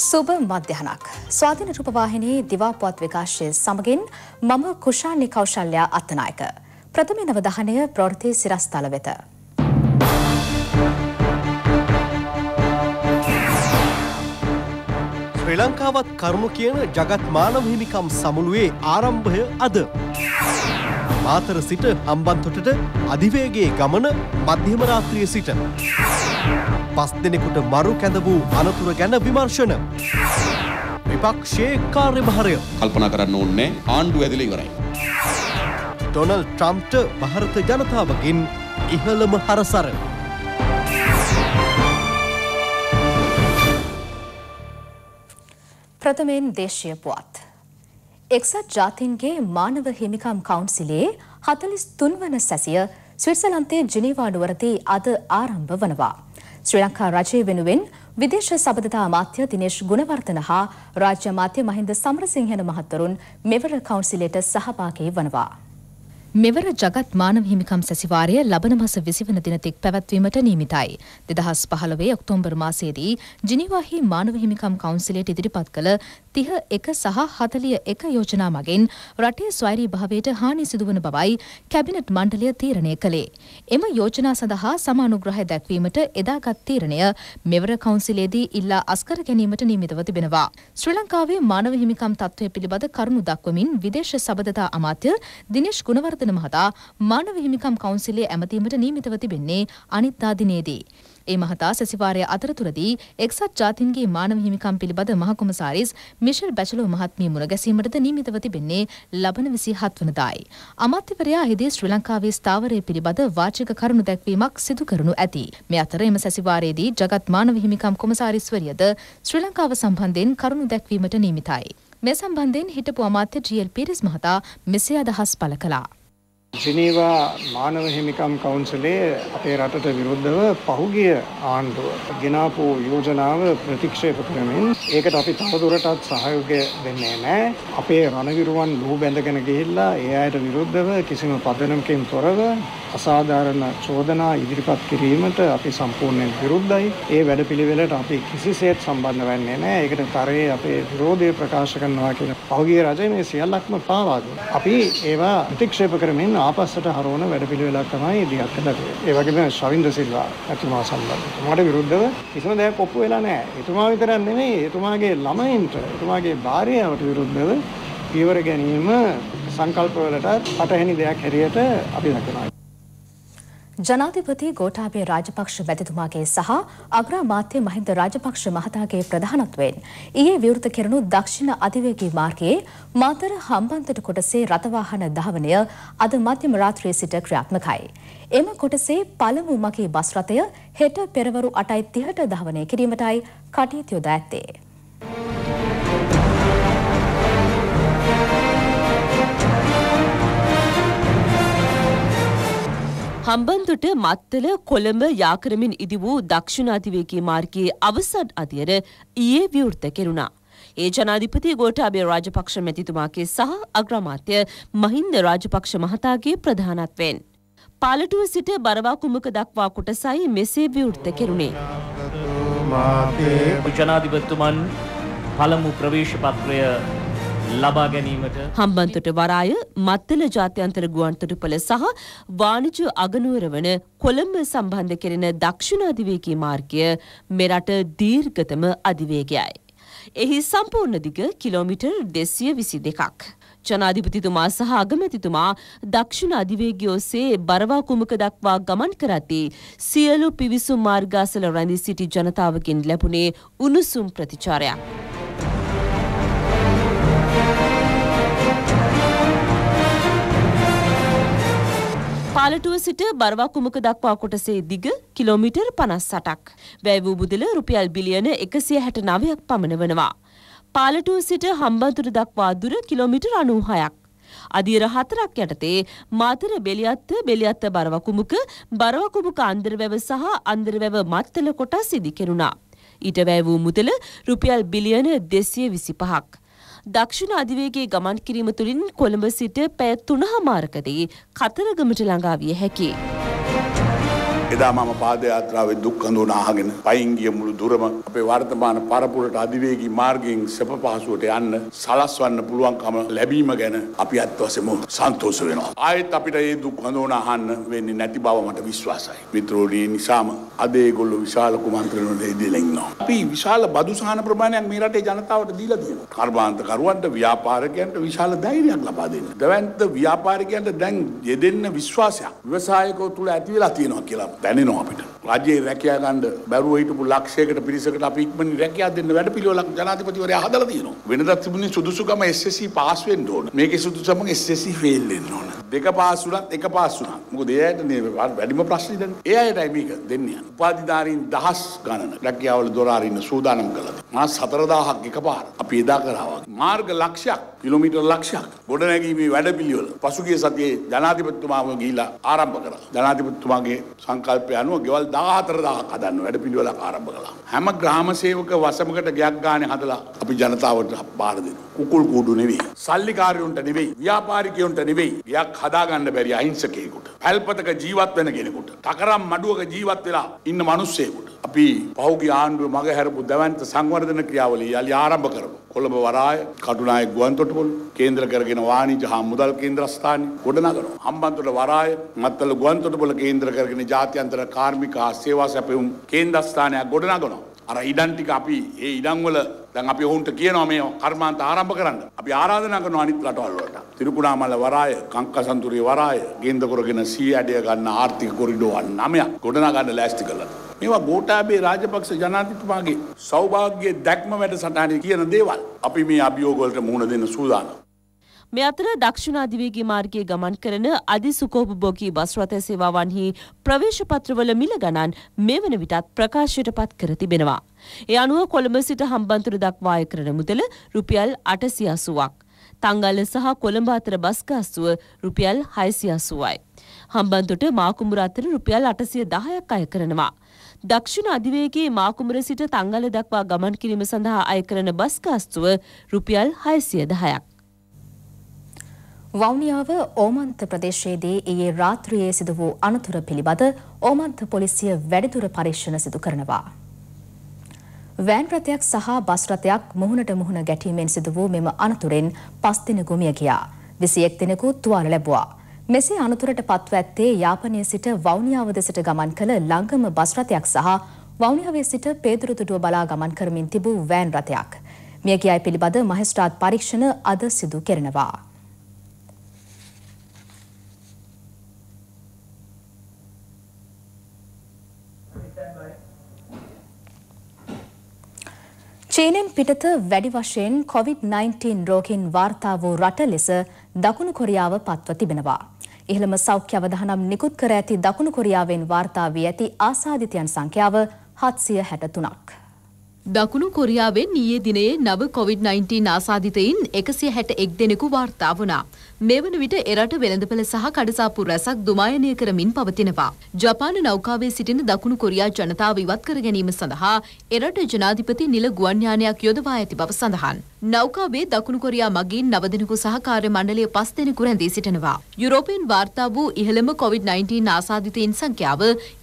සුබ මධ්‍යහනක් ස්වාධීන රූපවාහිනී දිවාපුවත් විකාශය සමගින් මම කුෂාණි කෞශල්‍යා අත්තනායක. ප්‍රථම නවදහනය ප්‍රවෘති සිරස්තල වෙත. ශ්‍රී ලංකාවත් කරුණු කියන ජගත් මානව හිමිකම් සමුළුවේ ආරම්භය අද. මාතර සිට හම්බන්තොටට අධිවේගේ ගමන මධ්‍යම රාත්‍රිය සිට. පස් දෙනෙකුට මරු කැඳ වූ අනතුර ගැන විමර්ශන. විපක්ෂයේ කාර්යභාරය කල්පනා කරන්න ඕන්නේ ආණ්ඩුව ඇදිලා ඉවරයි. ඩොනල් ට්‍රම්ප්ට භාරත ජනතාවගෙන් ඉහළම හරසර. ප්‍රථමයෙන් දේශීය පුවත්. එක්සත් ජාතීන්ගේ මානව හිමිකම් කවුන්සිලේ හතලිස් තුන්වන සැසිය ස්විට්සලන්තයේ ජිනීවාඩුවරදී අද ආරම්භ වනවා. ශ්‍රී ලංකා රජය වෙනුවෙන් විදේශ සබඳතා අමාත්‍ය දිනේශ් ගුණවර්ධන හා රාජ්‍ය අමාත්‍ය මහින්ද සමරසිංහන මහත්වරුන් මෙවර කවුන්සිලයට සහභාගී වනවා. මෙවර ජගත් මානව හිමිකම් සැසිවාරය ලබන මස විසිවන දිනතෙක් පැවැත්වීමට නීමිතයි. දෙදහස් පහළවේ ඔක්තෝම්බර් මාසයේදී ජිනිවාහි මානව හිමිකම් කවුන්සිලයට ඉදිරිපත් කළ තිහ එක සහ හතලිය එක යෝජනා මගින් රටේ ස්වෛරී භාවයට හානි සිදුවන බවයි කැබිනට් මණ්ඩලය තීරණය කළේ. එම යෝජනා සඳහා සමානුග්‍රහය දැක්වීමට එදාගත් තීරණය මෙවර කවුන්සිලේදී ඉල්ලා අස්කර ගැනීමට නියමිතව තිබෙනවා. ශ්‍රී ලංකාවේ මානව හිමිකම් තත්ත්වය පිළිබඳ කරුණු දක්වමින් විදේශ සබඳතා අමාත්‍ය දිනේශ් ගුණවර්ධන ගුණවර්ධන මහතා මානව හිමිකම් කවුන්සිලේ ඇමතීමට නියමිතව තිබෙන්නේ අනිත්දා දිනේදී. ඒ මහතා සැසිවාරය අතරතුරදී එක්සත් ජාතින්ගේ මානව හිමිකම් පිළිබඳ මහකොමසාරිස් මිෂල් බැචලෝ මහත්මිය මුණගැසීමටද නියමිතව තිබෙන්නේ ලබන විසි හත්වනදායි. අමාත්‍යවරයා එහිදී ශ්‍රී ලංකාවේ ස්ථාවරය පිළිබඳ වාචික කරුණු දැක්වීමක් සිදු කරනු ඇති. මේ අතර එම සැසිවාරයේදී ජගත් මානව හිමිකම් කොමසාරිස්වරියද ශ්‍රී ලංකාව සම්බන්ධයෙන් කරුණු දැක්වීමට නියමිතයි. මේ සම්බන්ධයෙන් හිටපු අමාත්‍ය ජීඑල් පීරිස් මහතා මෙසේ අදහස් පළ කළා. ජිනීවා මානව හිමිකම් කවුන්සිලේ අපේ රටට විරුද්ධව පහුගිය ආණ්ඩුව ගෙනාපු යෝජනාව ප්‍රතික්ෂේප කරමින් ඒකට අපි තවදුරටත් සහයෝගය දෙන්නේ නැහැ. අපේ රණවිරුවන් ලුහු බැඳගෙන ගිහිල්ලා ඒ අයට විරුද්ධව කිසිම පදනමකින් තොරව අසාධාරණ චෝදනා ඉදිරිපත් කිරීමට අපි සම්පූර්ණයෙන් විරුද්ධයි. ඒ වැඩපිළිවෙලට අපි කිසිසේත් සම්බන්ධ වෙන්නේ නැහැ. ඒකට තරයේ අපේ විරෝධය ප්‍රකාශ කරනවා කියන පහුගිය රජය මේ සියල්ලක්ම පාවා අපි ඒවා ප්‍රතික්ෂේප කරමින් ආපස්සට හරවන වැඩපිළිවෙලක් තමයි ඉදිරියට කළේ. ඒ වගේම ශවින්ද සිල්වා එතුමා සම්බන්ධ. එතුමාට විරුද්ධව කිසිම දෙයක් ඔප්පු වෙලා නැහැ. එතුමා විතරක් නෙමෙයි එතුමාගේ ළමයින්ට එතුමාගේ භාර්යාවට විරුද්ධව පියවර ගැනීම සංකල්පවලට පටහැනි දෙයක් හැටියට අපි දකිනවා. ජනාධිපති ගෝඨාභය රාජපක්ෂ මැතිතුමාගේ සහ අග්‍රාමාත්‍ය මහින්ද රාජපක්ෂ මහතාගේ ප්‍රධානත්වයෙන් ඊයේ විවෘත කෙරුණු දක්ෂිණ අධිවේගී මාර්ගයේ මාතර හම්බන්තොට කොටසේ රථවාහන ධාවනය අද මධ්‍යම රාත්‍රියේ සිට ක්‍රියාත්මකයි. එම කොටසේ පළමු මගේ බස් රථය හෙට පෙරවරු 8:30ට ධාවනය කිරීමටයි කටයුතු යොදා ඇත්තේ. හම්බන්තොට මත්තල කොළඹ යාකරමින් ඉදි වූ දක්ෂිණාතිවේකී මාර්ගයේ අවසන් අධියර ඊයේ විවෘත කෙරුණා. ඒ ජනාධිපති ගෝඨාභය රාජපක්ෂ මැතිතුමාගේ සහ අග්‍රාමාත්‍ය මහින්ද රාජපක්ෂ මහතාගේ ප්‍රධානත්වයෙන්. පාලටුව සිට බරවා කුමක දක්වා කොටසයි මෙසේ විවෘත කෙරුණේ. ජනාධිපතිතුමන් පළමු ප්‍රවේශ පත්‍රය ලබා ගැනීමට හම්බන්තොට වරාය මත්තල ජාත්‍යන්තර ගුවන්තොටුපළ සහ වාණිජ අගනුවර වන කොළඹ සම්බන්ධ කෙරෙන දක්ෂිණාධිවේගී මාර්ගය මෙරට දීර්ඝතම අධිවේගයයි. එහි සම්පූර්ණ දිග කිලෝමිටර් දෙසිය විසි දෙකක්. ජනාධිපතිතුමා සහ අගමැතිතුමා දක්ෂිණ අධිවේගය ඔස්සේ බරවා කුමක දක්වා ගමන් කරද්දී සියලු පිවිසුම් මාර්ගාසල රැඳී සිටි ජනතාවගෙන් ලැබුණේ උණුසුම් ප්‍රතිචාරයක්. පාලටුව සිට බරවා කුමක දක්වා කොටසේ දිග කිලෝමිටර් පනස් සටක්. වැෑ වූ බුදල රුපියල් බිලියන එකසිය හැට නවයක් පමණ වනවා. පාලටුව සිට හම්බන්තුර දක්වා දුර කිලෝමිටර් අනූහයක්. අධීර හතරක් යටතේ මාතර බෙලියත්ත බෙලියත්ත බරවකුමුක බරවකුමුක අන්දරවැව සහ අන්දරවැව මත්තල කොටස් සිදි කෙරුණා. ඊට වැෑ වූ මුදල රුපියල් බිලියන දෙසිය විසි පහක්. දක්ෂිණ අධිවේගේ ගමන් කිරීම තුළින් කොළඹ සිට පැය තුනහමාරකදී කතරගමට ළඟා විය හැකි. එදා මම පාදයාත්‍රාවේ දුක් හඳුන අහගෙන පයින් ගිය මුළු දුරම අපේ වර්තමාන පරපුරට අධිවේගී මාර්ගයෙන් සැප පහසුවට යන්න සලස්වන්න පුළුවන්කම ලැබීම ගැන අපි අත් වශයෙන්ම සන්තෝෂ වෙනවා. ආයෙත් අපිට මේ දුක් හඳුන අහන්න වෙන්නේ නැති බව මට විශ්වාසයි. මිත්‍රෝඩී නිසාම අද ඒගොල්ලෝ විශාල කුමන්ත්‍රණ දෙදෙලා ඉන්නවා. අපි විශාල බදු සහන ප්‍රමාණයක් මේ රටේ ජනතාවට දීලා තියෙනවා. කර්මාන්තකරුවන්ට ව්‍යාපාරිකයන්ට විශාල ධෛර්යයක් ලබා දෙන්න. දැවැන්ත ව්‍යාපාරිකයන්ට දැන් යෙදෙන්න විශ්වාසයක් ව්‍යවසායකෝ තුල ඇති වෙලා තියෙනවා කියලා දැනෙනවා අපිට. රජයේ රැකියා ගන්න බැරුව හිටපු ලක්ෂයකට පිරිසකට අපි ඉක්මනින් රැකියා දෙන්න වැඩපිළිවෙලක් ජනාධිපතිවරයා හදලා තියෙනවා. වෙනදා තිබුණේ සුදුසුකම SSC පාස් වෙන්න ඕන. මේකේ සුදුසුකම SSC ෆේල් වෙන්න ඕන. දෙක පාස් වුණත් එක පාස් වුණා. මොකද ඒ අයට නේ වැඩිම ප්‍රශ්නේ දැන්. ඒ අයටයි මේක දෙන්නේ. උපාධිධාරීන් දහස් ගණන රැකියාවල දොර අරින්න සූදානම් කළා. මාස 4000ක් එකපාර අපි එදා කරා වගේ. මාර්ග ලක්ෂයක් කිලෝමීටර් ලක්ෂයක් ගොඩනැගීමේ වැඩපිළිවෙල පසුගිය සතියේ ජනාධිපතිතුමාම ගිහිලා ආරම්භ කරා. ජනාධිපතිතුමාගේ සංකල්පය අනුව ගෙවල් 14000ක් හදන්න වැඩපිළිවෙලක් ආරම්භ කළා. හැම ග්‍රාම සේවක වසමකට ගයක් ගානේ හදලා අපි ජනතාවට බාර දෙනවා. කුකුල් කූඩු නෙවෙයි. සල්ලිකාරයොන්ට නෙවෙයි. ව්‍යාපාරිකයොන්ට නෙවෙයි. ගයක් හදාගන්න බැරි අහිංසකයෙකුට. පැල්පතක ජීවත් වෙන කෙනෙකුට. තකරම් මඩුවක ජීවත් වෙලා ඉන්න මිනිස්සෙකුට. අපි පහුගිය ආණ්ඩුව මග හැරපු දැවන්ත සංවර්ධන ක්‍රියාවලිය යලි ආරම්භ කරමු. කොළඹ වරාය, කටුනායක ගුවන්තොටුපොළ, කේන්ද්‍ර කරගෙන වාණිජ්‍ය හා මුදල් කේන්ද්‍රස්ථාන ගොඩනගනවා. හම්බන්තොට වරාය, මත්තල ගුවන්තොටුපොළ කේන්ද්‍ර කරගෙන ජාත්‍යන්තර කාර්මික හා සේවා සැපයුම් කේන්ද්‍රස්ථානයක් ගොඩනගනවා. අර ඉඩම් ටික අපි ඒ ඉඩම් වල දැන් අපි ඔවුන්ට කියනවා මේ කර්මාන්ත ආරම්භ කරන්න. අපි ආරාධනා කරනවා අනිත් රටවල් වලට. තිරුකුණාමල වරාය, කංකසන්තුරිය වරාය, ගේන්ද කරගෙන සී ඇඩය ගන්න ආර්ථික කොරිඩෝ 9ක් ගොඩනගා ගන්න ලෑස්ති කළා. මේවා ගෝඨාභය රාජපක්ෂ ජනාධිපතිතුමාගේ සෞභාග්‍ය දැක්ම වැඩසටහනේ කියන දේවල්. අපි මේ අභියෝග වලට මුහුණ දෙන්න සූදානම්. මේ අතර දක්ෂිණ අධිවේගී මාර්ගයේ ගමන් කරන අධි සුකෝපභෝගී බස් රථ සේවාවන්හි ප්‍රවේශ පත්‍රවල මිල ගණන් මේ වන විටත් ප්‍රකාශයට පත් කර තිබෙනවා. ඒ අනුව කොළඹ සිට හම්බන්තොට දක්වා අය කරන මුදල රුපියල් 880ක්. තංගල්ල සහ කොළඹ අතර බස් ගාස්තුව රුපියල් 680යි. හම්බන්තොට මාකුඹුර අතර රුපියල් 810ක් අය කරනවා. දක්ෂිණ අධිවේගයේ මාකුඹුර සිට තංගල දක්වා ගමන් කිරීම සඳහා අය කරන බස් ගාස්තුව රුපියල් 610ක්. වවුනියාව ඕමන්ත ප්‍රදේශයේදී ඊයේ රාත්‍රියේ සිදු වූ අනතුර පිළිබඳ ඕමන්ත පොලිසිය වැඩිදුර පරීක්ෂණ සිදු කරනවා. වෑන් රථයක් සහ බස් රථයක් මුහුණට මුහුණ ගැටීමෙන් සිදු වූ මෙම අනතුරෙන් පස් දෙනෙකු මිය ගියා. 21 දෙනෙකු තුවාල ලැබුවා. මෙසේ අනතුරට පත්ව ඇත්තේ යාපනයේ සිට වවුනියාව දෙසට ගමන් කළ ලංගම බස් රථයක් සහ වවුනියාවේ සිට පේදුරුතුඩුව බලා ගමන් කරමින් තිබූ වෑන් රථයක්. මියගිය අය පිළිබඳ මහේස්ත්‍රාත් පරීක්ෂණ අද සිදු කෙරෙනවා. චීනෙන් පිටත වැඩි වශයෙන් COVID-19 රෝගීන් වාර්තා වූ රට ලෙස දකුණු කොරියාව පත්ව තිබෙනවා. ඉහළම සෞඛ්‍ය අවධානම් නිකුත් කර ඇති දකුණු කොරියාවෙන් වාර්තා වී ඇති ආසාදිතයන් සංඛ්‍යාව 763ක්. දකුණු කොරියාවෙන් ඊයේ දිනයේ නව COVID-19 ආසාදිතයින් එකසිය හැට එක් දෙනෙකු වාර්තා වුණා. මේ වන විට එරට වෙළඳපළ සහ කඩසාපු රැසක් දුමායනය කරමින් පවතිනවා. ජපාන නෞකාවේ සිටින දකුණු කොරියා ජනතාව ඉවත් කර ගැනීම සඳහා එරට ජනාධිපති නිල ගුවන්යානයක් යොදවා ඇති බව සඳහන්. නෞකාවේ දකුණු කොරියා මගින් නවදෙනෙකු සහකාර්ය මණ්ඩලය පස් දෙනෙකු රැඳී සිටිනවා. යුරෝපයෙන් වාර්තා වූ ඉහළම COVID-19 ආසාදිතයින් සංඛ්‍යාව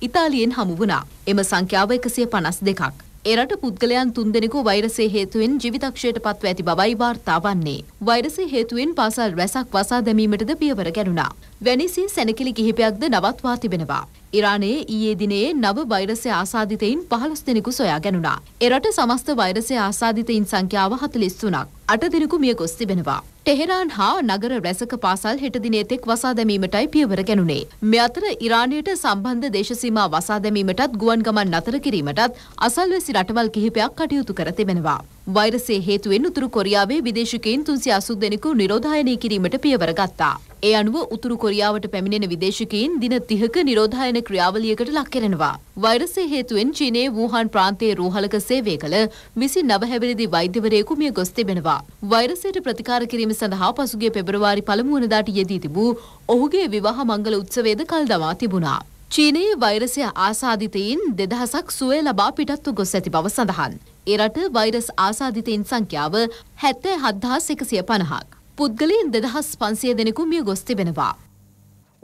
ඉතාලියෙන් හමු වුණා. එම සංඛ්‍යාව එකසිය පනස් දෙකක්. එරට පුද්ගලයන් තුන්දෙනෙකු වෛරසය හේතුවෙන් ජීවිතක්ෂයට පත්ව ඇති බවයි වාර්තා වන්නේ. වෛරසය හේතුවෙන් පාසල් රැසක් වසා දැමීමටද පියවර ගැනුණා. වැනිසි සැනකිලි කිහිපයක්ද නවත්වා තිබෙනවා. ඉරානයේ ඊයේ දිනයේ නව වෛරසය ආසාදිතයින් පහළොස් දෙනෙකු සොයා ගැනුණා. එරට සමස්ත වෛරසය ආසාදිතයින් සංඛ්‍යාව හතලිස් තුනක්. අට දෙනෙකු මිය ගොස් තිබෙනවා. ටෙහෙරාන් හා නගර රැසක පාසල් හෙට දිනේ තෙක් වසා දැමීමටයි පියවර ගැනුණේ. මේ අතර ඉරානයට සම්බන්ධ දේශසීමා වසා දැමීමටත් ගුවන් ගමන් නතර කිරීමටත් අසල්වැසි රටවල් කිහිපයක් කටයුතු කර තිබෙනවා. වෛරසය හේතුවෙන් උතුරු කොරියාවේ විදේශිකයින් තුන්සිය අසු දෙනෙකු නිරෝධායනය කිරීමට පියවර ගත්තා. ඒ අනුව උතුරු කොරියාවට පැමිණෙන විදේශිකයින් දින තිහක නිරෝධායන ක්‍රියාවලියකට ලක් කරනවා. වෛරසය හේතුවෙන් චීනයේ වූහාන් ප්‍රාන්තයේ රෝහලක සේවය කළ විසි නවහැවිරිදි වෛද්‍යවරයෙකු මිය ගොස් තිබෙනවා. වෛරසයට ප්‍රතිකාර කිරීම සඳහා පසුගිය පෙබරවාරි පළමු වනදාට යෙදී තිබූ ඔහුගේ විවාහ මංගල උත්සවයේද කල් දමා තිබුණා. චීනයේ වෛරසය ආසාදිතයින් දෙදහසක් සුවය ලබා පිටත්ව ගොස් ඇති බව සඳහන්. එරට වෛරස් ආසාදිතයින් සංඛ්‍යාව හැත්තෑ හද්දහස් එකසිය පණහක්. පුද්ගලයන් දෙදහස් පන්සිය දෙනෙකු මිය ගොස් තිබෙනවා.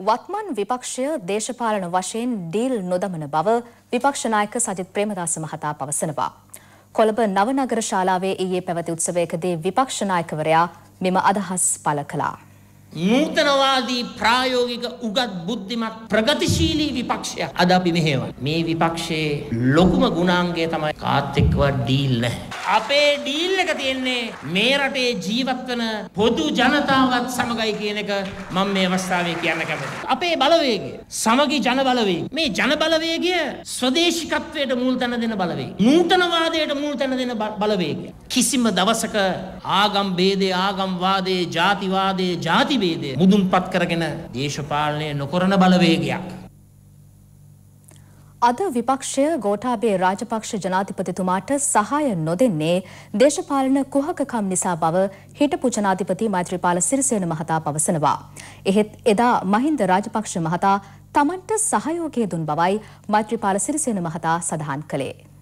වත්මන් විපක්ෂය දේශපාලන වශයෙන් ඩීල් නොදමන බව විපක්ෂ නායක සජිත් ප්‍රේමදාස මහතා පවසනවා. කොළඹ නවනගර ශාලාවේ ඊයේ පැවති උත්සවයකදී විපක්ෂ නායකවරයා මෙම අදහස් පළ කළා. නූතනවාදී ප්‍රායෝගික උගත් බුද්ධිමත් ප්‍රගතිශීලී විපක්ෂයක් අද අපි මෙහෙම. මේ විපක්ෂයේ ලොකුම ගුණාංගය තමයි කාත් එක්කව ඩීල් නැහැ. අපේ ඩීල් එක තියෙන්නේ මේ රටේ ජීවත් වන පොදු ජනතාවත් සමගයි කියන එක මම මේ අවස්ථාවේ කියන්න කැමතියි. අපේ බලවේගය සමගි ජන බලවේගය. මේ ජන බලවේගය ස්වදේශිකත්වයට මුල් තැන දෙන බලවේගය. නූතනවාදයට මුල් තැන දෙන බ- බලවේගය. කිසිම දවසක ආගම් භේදය ආගම් වාදයේ ජාතිවාදයේ ජාති භේදය මුදුන්පත් කරගෙන දේශපාලනය නොකරන බලවේගයක්. අද විපක්ෂය ගෝඨාභය රාජපක්ෂ ජනාධිපතිතුමාට සහාය නොදෙන්නේ දේශපාලන කුහකකම් නිසා බව හිටපු ජනාධිපති මෛත්‍රීපාල සිරිසේන මහතා පවසනවා. එහෙත් එදා මහින්ද රාජපක්ෂ මහතා තමන්ට සහයෝගය දුන් බවයි මෛත්‍රීපාල සිරිසේන මහතා සඳහන් කළේ.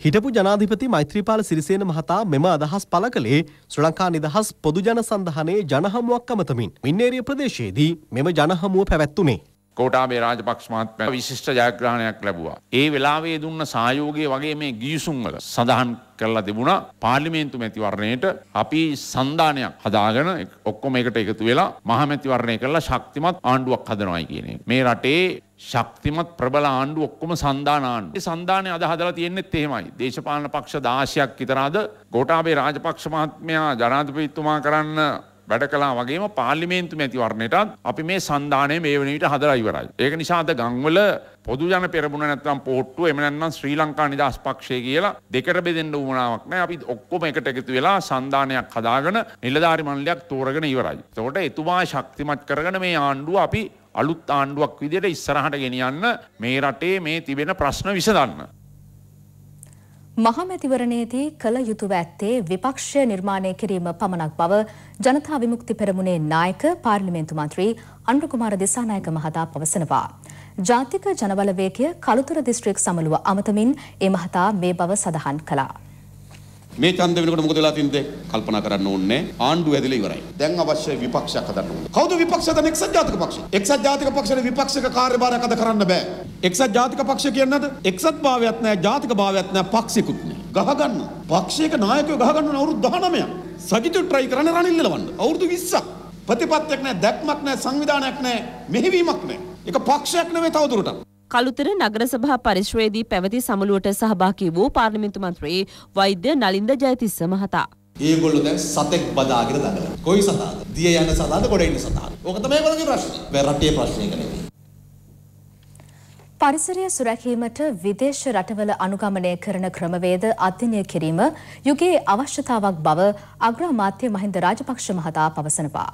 හිටපු ජනාධිපති මෛත්‍රීපාල සිරිසේන මහතා මෙම අදහස් පළ කළේ ශ්‍ර ලංකා නිදහස් පොදුජන සඳහනයේ ජනහමුවක් අමතමින් මින්නේරිය ප්‍රදේශයේදී මෙම ජනහමුව පැවැත්වුණේ. කෝටාබේ රාජපක්ෂ මහත්මයා විශිෂ්ට ජයග්‍රහණයක් ලැබුවා. ඒ වෙලාවේ දුන්න සහයෝගය වගේ මේ ගිවිසුම් වල සඳහන් කරලා තිබුණා පාර්ලිමේන්තු මැතිවරණයට අපි සන්ධානයක් හදාගෙන ඔක්කොම එකට එකතු වෙලා මහ මැතිවරණය කරලා ශක්තිමත් ආණ්ඩුවක් හදනවායි කියන එක. මේ රටේ ශක්තිමත් ප්‍රබල ආණ්ඩු ඔක්කොම සන්ධාන ආණ්ඩු. ඒ සන්ධානය අද හදලා තියෙන්නෙත් එහෙමයි. දේශපාලන පක්ෂ 16ක් විතර අද ගෝඨාභය රාජපක්ෂ මහත්මයා ජනාධිපතිතුමා කරන්න වැඩ කලා වගේම පාර්ලිමේන්තු මැතිවරණයටත් අපි මේ සන්ධානය මේ වන විට හදලා ඉවරයි. ඒක නිසා අද ගංවල පොදු ජන පෙරමුණ නැත්නම් පොට්ටුව එම නැත්නම් ශ්‍රී ලංකා නිදහස් පක්ෂය කියලා දෙකට බෙදෙන්න උවමනාවක් නැහැ. අපි ඔක්කොම එකට එකතු වෙලා සන්ධානයක් හදාගෙන නිලධාරි මණ්ඩලයක් තෝරගෙන ඉවරයි. එතකොට එතුමා ශක්තිමත් කරගෙන මේ ආණ්ඩුව අපි අලුත් ආණ්ඩුවක් විදිහට ඉස්සරහට ගෙනියන්න මේ රටේ මේ තිබෙන ප්‍රශ්න විසඳන්න. මහමැතිවරණයේදී කළ යුතුව ඇත්තේ විපක්ෂය නිර්මාණය කිරීම පමණක් බව ජනතා විමුක්ති පෙරමුණේ නායක පාර්ලිමේන්තු මන්ත්‍රී අනුරකුමාර දිසානායක මහතා පවසනවා. ජාතික ජනබලවේගය කළුතර දිස්ත්‍රික් සමළුව අමතමින් ඒ මහතා මේ බව සඳහන් කළා. මේ ඡන්ද වෙනකොට මොකද වෙලා තින්ද කල්පනා කරන්න ඕනේ ආණ්ඩුව ඇදලා ඉවරයි. දැන් අවශ්‍ය විපක්ෂයක් හදන්න ඕනේ. කවුද විපක්ෂද එක්සත් ජාතික පක්ෂ. එක්සත් ජාතික පක්ෂයට විපක්ෂක කාර්යභාරයක් අද කරන්න බෑ. එක්සත් ජාතික පක්ෂ කියන්නද එක්සත් භාවයක් නෑ ජාතික භාවයක් නෑ පක්ෂිකුත් නෑ. ගහගන්න. පක්ෂයක නායකයෝ ගහගන්න ඕන අවුරුදු 19ක්. සජිතු ට්‍රයි කරන්න රනිල් ලවන්න. අවුරුදු 20ක්. ප්‍රතිපත්තියක් නෑ දැක්මක් නෑ සංවිධානයක් නෑ මෙහෙවීමක් නෑ. ඒක පක්ෂයක් නෙවෙයි තවදුරටත්. කළුතර නගර සභා පරිශ්‍රයේදී පැවති සමුළුවට සහභාගී වූ පාර්ලිමේන්තු මන්ත්‍රී වෛද්‍ය නලින්ද ජයතිස්ස මහතා. ඒගොල්ලෝ දැන් සතෙක් බදාගෙන දඟලන. කොයි සතාද? දිය යන සතාද ගොඩ ඉන්න සතාද? ඕක තමයි ඒගොල්ලෝගේ ප්‍රශ්නේ. මේ රටේ ප්‍රශ්නයක නෙවෙයි. පරිසරය සුරැකීමට විදේශ රටවල අනුගමනය කරන ක්‍රමවේද අධ්‍යයනය කිරීම යුගයේ අවශ්‍යතාවක් බව අග්‍රාමාත්‍ය මහින්ද රාජපක්ෂ මහතා පවසනවා.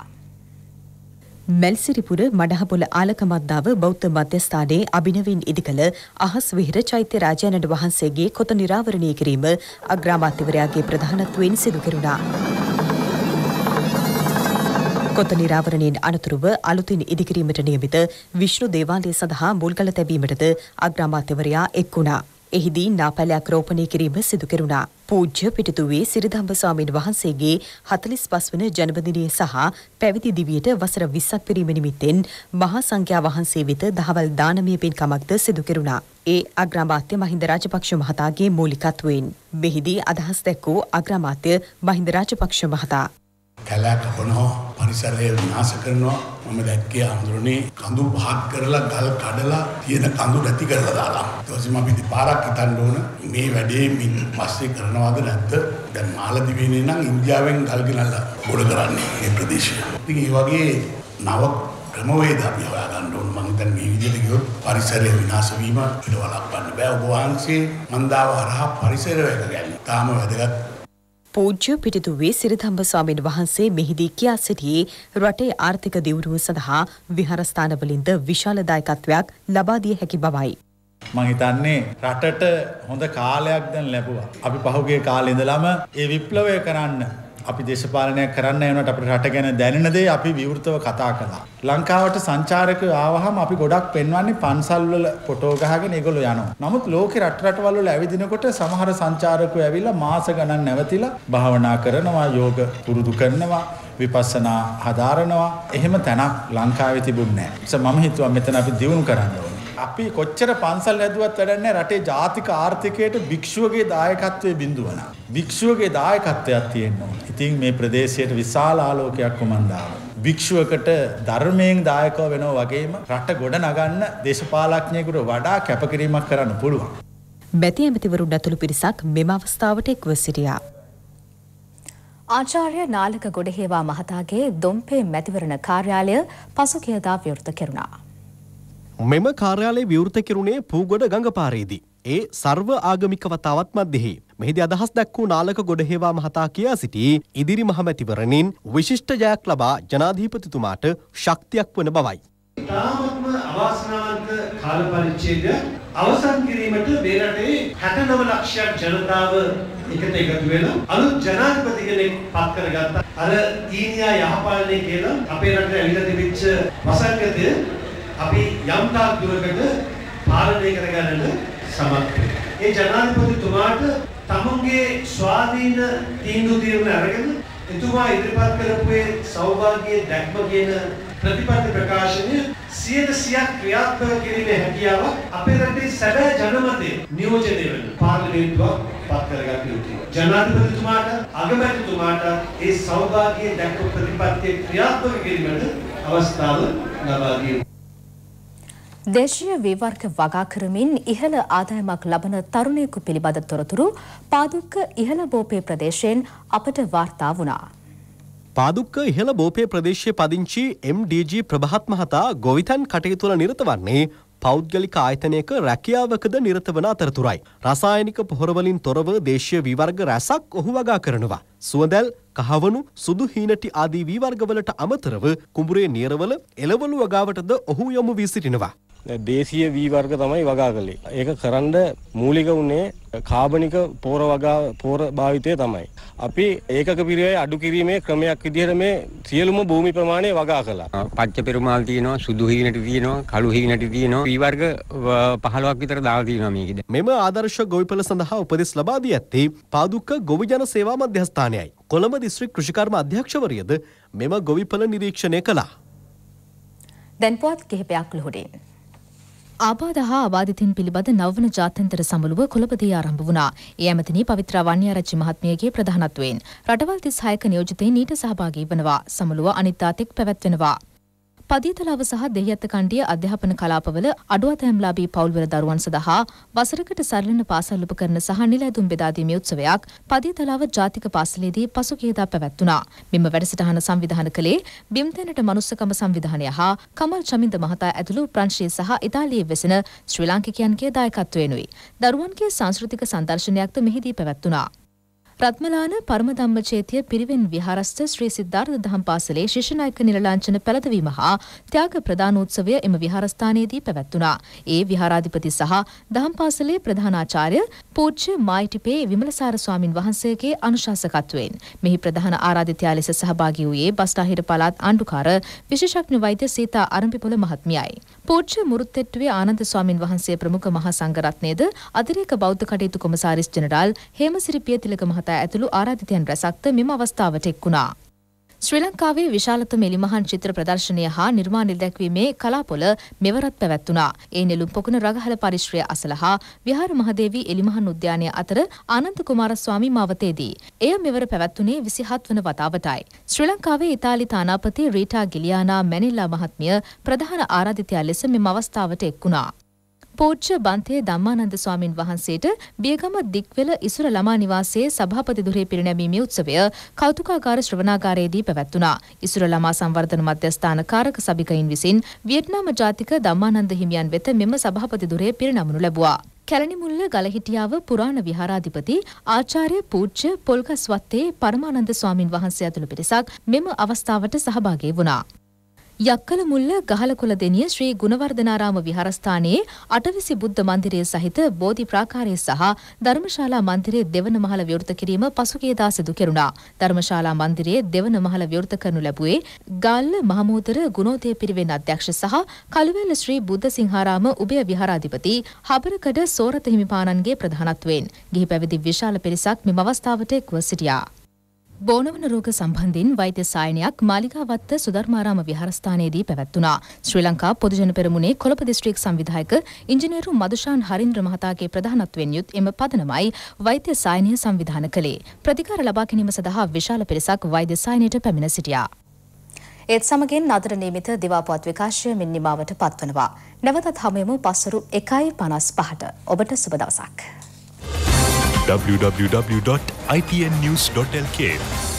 මැල්සිරිපුර මඩහපොළ ආලකමද්දාව බෞද්ධ මධ්‍යස්ථානයේ අභිනවින් ඉදිකළ අහස් විහිර චෛත්‍ය රාජානන් වහන්සේගේ කොත නිරාවරණය කිරීම අග්‍රාමාත්‍යවරයාගේ ප්‍රධානත්වයෙන් සිදු කෙරුණා. කොත නිරාවරණයෙන් අනතුරුව අලුතින් ඉදිකිරීමට නියමිත විශ්ණු දේවාලය සඳහා මුල්ගල තැබීමටද අග්‍රාමාත්‍යවරයා එක් වුණා. එහිදී නාපැලයක් රෝපණය කිරීම සිදු කෙරුණා. පූජ්‍ය පිටිතුවේ සිරිදම්බ ස්වාමීන් වහන්සේගේ 45 වන ජන්මදිනය සහ පැවිදි දිවියට වසර 20ක් පිරීම නිමිත්තෙන් මහා සංඝයා වහන්සේ වෙත දහවල් දානමය පින්කමක්ද සිදු කෙරුණා. ඒ අග්‍රාමාත්‍ය මහින්ද රාජපක්ෂ මහතාගේ මූලිකත්වයෙන්. මෙහිදී අදහස් දැක්වූ අග්‍රාමාත්‍ය මහින්ද රාජපක්ෂ මහතා කැලෑ කපනවා පරිසරය විනාශ කරනවා මම දැක්කේ අඳුරනේ කඳු පහක් කරලා ගල් කඩලා තියෙන කඳු නැති කරලා දාලා. ඊට පස්සේ අපි දෙපාරක් හිතන්න ඕන මේ වැඩේ මින් පස්සේ කරනවද නැද්ද? දැන් මාලදිවයිනේ නම් ඉන්දියාවෙන් ගල් ගෙනල්ලා ගොඩ කරන්නේ මේ ප්‍රදේශය. ඉතින් ඒ වගේ නව ක්‍රමවේද අපි හොයාගන්න ඕන මම හිතන්නේ මේ විදිහට ගියොත් පරිසරය විනාශ වීම ඊට වළක්වන්න බෑ. ඔබ වහන්සේ මන්දාව හරහා පරිසරය වැදගත්. තාම වැදගත් පූජ්‍ය පිටිතුවේ සිරිතම්බ ස්වාමීන් වහන්සේ මෙහිදී කියා සිටියේ රටේ ආර්ථික දියුණුව සඳහා විහාරස්ථානවලින්ද විශාල දායකත්වයක් ලබා දිය හැකි බවයි. මං හිතන්නේ රටට හොඳ කාලයක් දැන් ලැබුවා. අපි පහුගිය කාලේ ඉඳලම ඒ විප්ලවය කරන්න අපි දේශපාලනයක් කරන්න යනකොට අපේ රට ගැන දැනෙන දේ අපි විවෘතව කතා කළා. ලංකාවට සංචාරකයෝ ආවහම අපි ගොඩක් පෙන්වන්නේ පන්සල් වල ෆොටෝ ගහගෙන ඒගොල්ලෝ යනවා. නමුත් ලෝකේ රට රටවල් වල ඇවිදිනකොට සමහර සංචාරකයෝ ඇවිල්ලා මාස ගණන් නැවතිලා භාවනා කරනවා, යෝග පුරුදු කරනවා. විපස්සනා හදාරනවා. එහෙම තැනක් ලංකාවේ තිබුණේ නැහැ. මම හිතුවා මෙතන අපි දියුණු කරන්න ඕනේ. අපි කොච්චර පන්සල් හැදුවත් වැඩක් නැහැ රටේ ජාතික ආර්ථිකයට භික්ෂුවගේ දායකත්වයේ බිඳුව නම්. භික්ෂුවගේ දායකත්වයක් තියෙන්න ඕනේ. ඉතින් මේ ප්‍රදේශයට විශාල ආලෝකයක් කොමන්දාව. භික්ෂුවකට ධර්මයෙන් දායකව වෙනව වගේම රට ගොඩ නගන්න දේශපාලඥයෙකුට වඩා කැපකිරීමක් කරන්න පුළුවන්. බැති ඇමතිවරුන් ඇතුළු පිරිසක් මෙම අවස්ථාවට එක්ව සිටියා. ආචාර්ය නාලක ගොඩහේවා මහතාගේ දොම්පේ මැතිවරණ කාර්යාලය පසුගියදා විවෘත කෙරුණා. මෙම කාර්යාලය විවෘත කෙරුණේ පූගොඩ ගඟපාරේදී. ඒ සර්ව ආගමික වතාවත් මධ්‍යෙහි. මෙහිදී අදහස් දැක්වූ නාලක ගොඩහේවා මහතා කියා සිටි ඉදිරි මහමැතිවරණින් විශිෂ්ට ජයක් ලබා ජනාධීපතිතුමාට ශක්තියක් වන බවයි. ඉතාමත්ම අවාසනාවන්ත කාල පරිච්ඡේදය අවසන් කිරීමට මේ රටේ 69 ලක්ෂයක් ජනතාව එකට එකතු වෙලා අලුත් ජනාධිපති කෙනෙක් පත් කරගත්තා. අර ඊනියා යහපාලනය කියලා අපේ රටේ ඇවිල්ලා තිබිච්ච වසංගතය අපි යම් තාක් දුරකට පාලනය කරගන්නට සමත් ඒ ජනාධිපතිතුමාට තමුන්ගේ ස්වාධීන තීන්දුව తీරන අරගෙන එතුමා ඉදිරිපත් කරපු ඒ සෞභාග්‍යයේ දැක්ම කියන ප්‍රතිපත්ති ප්‍රකාශනය සියයට සියක් ක්‍රියාත්මක කිරීමේ හැකියාව අපේ රටේ සැබෑ ජනමතය නියෝජනය වෙන පාර්ලිමේන්තුවක් පත් කරගත යුතුයි. ජනාධිපතිතුමාට අගමැතිතුමාට ඒ සෞභාග්‍යයේ දැක්ම ප්‍රතිපත්තිය ක්‍රියාත්මක කිරීමට අවස්ථාව ලබා දී දේශීය විවර්ග වගා කරමින් ඉහළ ආදායමක් ලබන තරුණයෙකු පිළිබඳ තොරතුරු පාදුක්ක ඉහළ බෝපේ ප්‍රදේශයෙන් අපට වාර්තා වුණා. පාදුක්ක ඉහළ බෝපේ ප්‍රදේශයේ පදිංචි MDG ප්‍රභහත් මහතා ගොවිතැන් කටයුතුල නිරත වන්නේ පෞද්ගලික ආයතනයක රැකියාවකද නිරත වන අතරතුරයි. රසායනික පොහොරවලින් තොරව දේශීය විවර්ග රැසක් ඔහු වගා කරනවා. සුවදැල් කහවනු සුදු හීනටි ආදී වීවර්ගවලට අමතරව කුඹුරේ නියරවල එළවලු වගාවටද ඔහු යොමු වී සිටිනවා. දේශීය වී වර්ග තමයි වගා කළේ. ඒක කරන්න මූලික වුණේ කාබනික පෝර වගා පෝර භාවිතය තමයි. අපි ඒකක පිරිවේ අඩු කිරීමේ ක්‍රමයක් විදිහට මේ සියලුම භූමි ප්‍රමාණය වගා කළා. පච්ච පෙරුමාල් තියෙනවා, සුදු හීනටි තියෙනවා, කළු හීනටි තියෙනවා. වී වර්ග 15ක් විතර දාලා තියෙනවා මේකෙද. මෙම ආදර්ශ ගොවිපළ සඳහා උපදෙස් ලබා දී ඇත්තේ පාදුක්ක ගොවි ජන සේවා මධ්‍යස්ථානයයි. කොළඹ දිස්ත්‍රික් කෘෂිකර්ම අධ්‍යක්ෂවරියද මෙම ගොවිපළ නිරීක්ෂණය කළා. දැන් පුවත් කිහිපයක් ලුහුඩින්. ආබාධ හා අබාධිතින් පිළිබඳ නවවන ජාත්‍යන්තර සමුළුව කොළඹදී ආරම්භ වුණා. ඒ ඇමතිනි පවිත්‍රා වන්‍යාරච්චි මහත්මියගේ ප්‍රධානත්වයෙන් රටවල් 36ක නියෝජිතයින් ඊට සහභාගී වනවා. සමුළුව අනිත් ආතෙක් පැවැත්වෙනවා. පදියතලාව සහ දෙහිඅත්ත කණ්ඩිය අධ්‍යාපන කලාපවල අඩුවතැම්ලාභී පවුල්වල දරුවන් සඳහා වසරකට සරලන පාසල් උපකරණ සහ නිල ඇඳුම් බෙදා දීමේ උත්සවයක් පදියතලාව ජාතික පාසලේදී පසුගියදා පැවැත්වුණා. මෙම වැඩසටහන සංවිධානය කළේ බිම්තැනට මනුස්සකම සංවිධානය හා කමල් චමින්ද මහතා ඇතුළු ප්‍රංශයේ සහ ඉතාලියේ වෙසෙන ශ්‍රී ලාංකිකයන්ගේ දායකත්වයෙනුයි. දරුවන්ගේ සංස්කෘතික සංදර්ශනයක්ද මෙහිදී පැවැත්වුණා. රත්මලාන පරමධම්මචේතිය පිරිවෙන් විහාරස්ථ ශ්‍රී සිද්ධාර්ථ දහම් පාසලේ ශිෂ්‍යනායක නිලලාංඡන පැළඳවීම හා ත්‍යාග ප්‍රදානෝත්සවය එම විහාරස්ථානයේදී පැවැත්වුණා. ඒ විහාරාධිපති සහ දහම් පාසලේ ප්‍රධානාචාර්ය පූජ්‍ය මායිටිපේ විමලසාර ස්වාමින් වහන්සේගේ අනුශාසකත්වයෙන් මෙහි ප්‍රධාන ආරාධිතයා ලෙස සහභාගී වූයේ බස්නාහිර පළාත් ආණ්ඩුකාර විශේෂඥ වෛද්‍ය සීතා අරඹිපොළ මහත්මියයි. පූජ්‍ය මුරුත්තෙට්ටුවේ ආනන්ද ස්වාමින් වහන්සේ ප්‍රමුඛ මහා සංඝරත්නයේද අතිරේක බෞද්ධ කටයුතු කොමසාරිස් ජෙනරාල් හේමසිරි පියතිලක මහතා ඇතුළු ආරාධිතයන් රැසක්ද මෙම අවස්ථාවට එක්වුණා. ශ්‍රී ලංකාවේ විශාලතම එලිමහන් චිත්‍ර ප්‍රදර්ශනය හා නිර්මාණ දැක්වීමේ කලාපොල මෙවරත් පැවැත්වුණා. ඒ නෙළුම් පොකුණ රගහල පරිශ්‍රය අසල හා විහාර මහදේවී එලිමහන් උද්‍යානය අතර ආනන්ද කුමාරස්වාමී මාවතේදී. එය මෙවර පැවැත්වුණේ විසිහත් වන වතාවටයි. ශ්‍රී ලංකාවේ ඉතාලි තානාපති රීටා ගිලියානා මැනිල්ලා මහත්මිය ප්‍රධාන ආරාධිතයා ලෙස මෙම අවස්ථාවට එක්වුණා. පූජ්‍ය බන්තේ ධම්මානන්ද ස්වාමින් වහන්සේට බියගම දික්වෙල ඉසුර ළමා නිවාසයේ සභාපති දුරේ පිරිනැමීමේ උත්සවය කෞතුකාගාර ශ්‍රවණාගාරයේදී පැවැත්වුණා. ඉසුර ළමා සංවර්ධන මධ්‍යස්ථාන කාරක සභිකයින් විසින් වියට්නාම ජාතික ධම්මානන්ද හිමියන් වෙත මෙම සභාපති දුරේ පිරිනමනු ලැබුවා. කැලණිමුල්ල ගලහිටියාව පුරාණ විහාරාධිපති ආචාර්ය පූජ්‍ය පොල්ගස් වත්තේ පරමානන්ද ස්වාමින් වහන්සේ ඇතුළු පිරිසක් මෙම අවස්ථාවට සහභාගී වුණා. යක්කල මුල්ල ගහලකොළ දෙනිය ශ්‍රී ගුණවර්ධනාරාම විහාරස්ථානයේ අටවිසි බුද්ධ මන්දිරය සහිත බෝධි ප්‍රාකාරය සහ ධර්මශාලා මන්දිරයේ දෙවන මහල විවෘත කිරීම පසුගියදා සිදු කෙරුණා. ධර්මශාලා මන්දිරයේ දෙවන මහල විවෘත කරනු ලැබුවේ ගාල්ල මහමූදර ගුණෝදය පිරිවෙන් අධ්‍යක්ෂ සහ කළුවෙල ශ්‍රී බුද්ධ සිංහාරාම උභය විහාරාධිපති හබරකඩ සෝරත හිමිපාණන්ගේ ප්‍රධානත්වයෙන් ගිහි පැවිදි විශාල පිරිසක් මෙම අවස්ථාවට එක්ව සිටියා. බෝනවන රෝග සම්බන්ධින් වෛද්‍ය සායනයක් මාලිකාවත්ත සුධර්මාරාම විහාරස්ථානයේදී පැවැත්වුණා. ශ්‍රී ලංකා පොදුජන පෙරමුණේ කොළඹ දිස්ත්‍රික් සංවිධායක ඉංජිනේරු මදුෂාන් හරින්ද්‍ර මහතාගේ ප්‍රධානත්වයෙන් යුත් එම පදනමයි වෛද්‍ය සායනය සංවිධාන කළේ. ප්‍රතිකාර ලබා ගැනීම සඳහා විශාල පිරිසක් වෛද්‍ය සායනයට පැමිණ සිටියා. ඒත් සමගින් අදට නියමිත දිවාපුවත් විකාශය මින් නිමාවට පත්වනවා. නැවතත් හමුයමු පස්සරු එකයි පනස් පහට. ඔබට සුබ දවසක්. www.ipnnews.lk